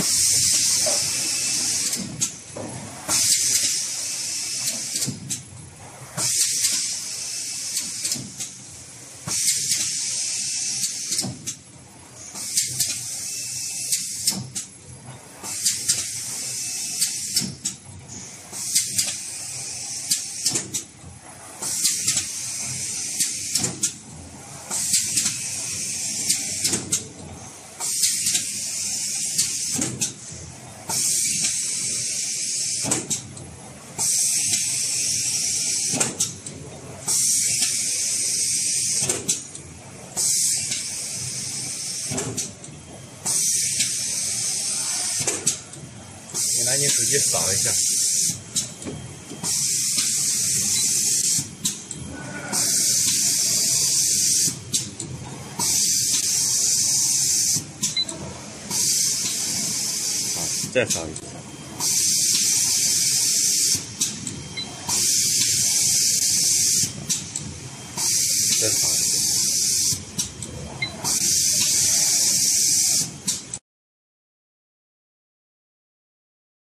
Yes. 你拿你手机扫一下。好，再扫一次。再扫一次。